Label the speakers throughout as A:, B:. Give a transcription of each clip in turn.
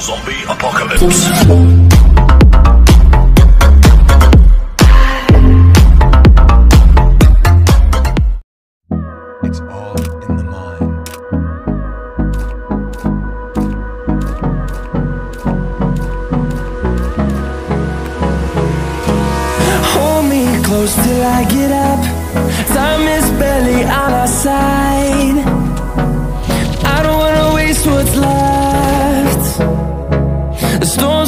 A: Zombie Apocalypse.
B: It's all in the mind.
C: Hold me close till I get up. Time is barely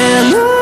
C: and